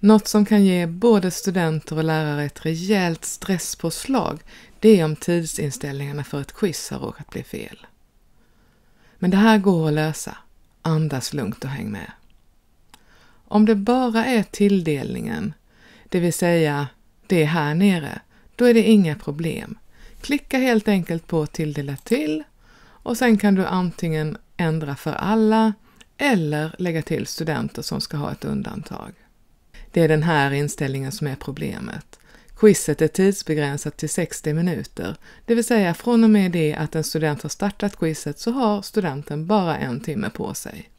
Något som kan ge både studenter och lärare ett rejält stresspåslag, det är om tidsinställningarna för ett quiz har råkat bli fel. Men det här går att lösa. Andas lugnt och häng med. Om det bara är tilldelningen, det vill säga det här nere, då är det inga problem. Klicka helt enkelt på tilldela till och sen kan du antingen ändra för alla eller lägga till studenter som ska ha ett undantag. Det är den här inställningen som är problemet. Quizet är tidsbegränsat till 60 minuter, det vill säga från och med det att en student har startat quizet så har studenten bara en timme på sig.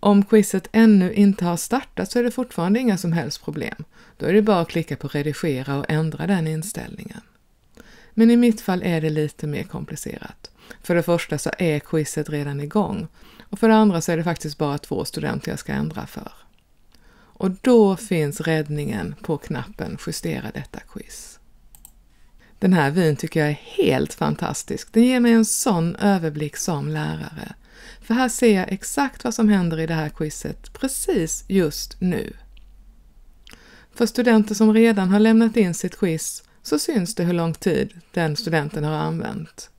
Om quizet ännu inte har startat så är det fortfarande inga som helst problem. Då är det bara att klicka på redigera och ändra den inställningen. Men i mitt fall är det lite mer komplicerat. För det första så är quizet redan igång och för det andra så är det faktiskt bara två studenter jag ska ändra för. Och då finns räddningen på knappen Justera detta quiz. Den här vyn tycker jag är helt fantastisk. Den ger mig en sån överblick som lärare. För här ser jag exakt vad som händer i det här quizet precis just nu. För studenter som redan har lämnat in sitt quiz så syns det hur lång tid den studenten har använt.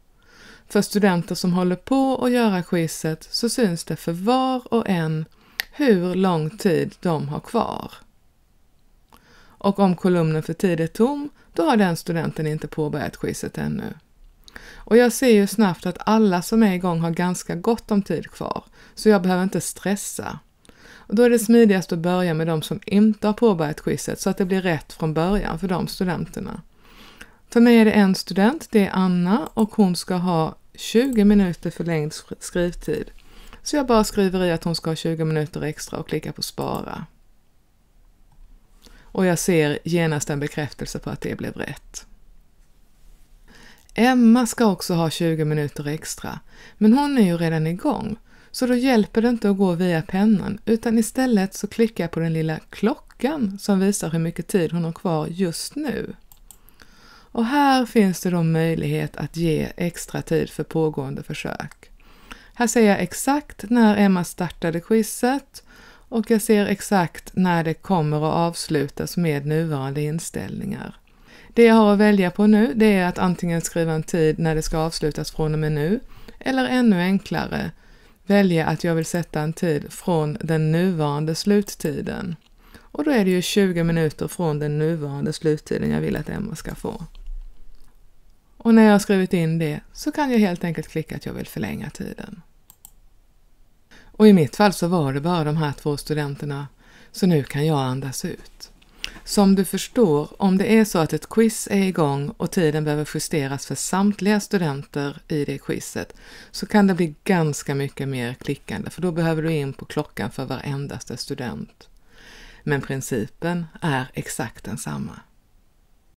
För studenter som håller på att göra quizet så syns det för var och en hur lång tid de har kvar. Och om kolumnen för tid är tom, då har den studenten inte påbörjat quizet ännu. Och jag ser ju snabbt att alla som är igång har ganska gott om tid kvar, så jag behöver inte stressa. Och då är det smidigast att börja med de som inte har påbörjat quizet så att det blir rätt från början för de studenterna. För mig är det en student, det är Anna och hon ska ha 20 minuter förlängd skrivtid. Så jag bara skriver i att hon ska ha 20 minuter extra och klickar på spara. Och jag ser genast en bekräftelse på att det blev rätt. Emma ska också ha 20 minuter extra, men hon är ju redan igång, så då hjälper det inte att gå via pennan, utan istället så klickar jag på den lilla klockan som visar hur mycket tid hon har kvar just nu. Och här finns det då möjlighet att ge extra tid för pågående försök. Här ser jag exakt när Emma startade quizet och jag ser exakt när det kommer att avslutas med nuvarande inställningar. Det jag har att välja på nu det är att antingen skriva en tid när det ska avslutas från och med nu eller ännu enklare välja att jag vill sätta en tid från den nuvarande sluttiden. Och då är det ju 20 minuter från den nuvarande sluttiden jag vill att Emma ska få. Och när jag har skrivit in det så kan jag helt enkelt klicka att jag vill förlänga tiden. Och i mitt fall så var det bara de här två studenterna, så nu kan jag andas ut. Som du förstår, om det är så att ett quiz är igång och tiden behöver justeras för samtliga studenter i det quizet, så kan det bli ganska mycket mer klickande, för då behöver du in på klockan för varendaste student. Men principen är exakt densamma.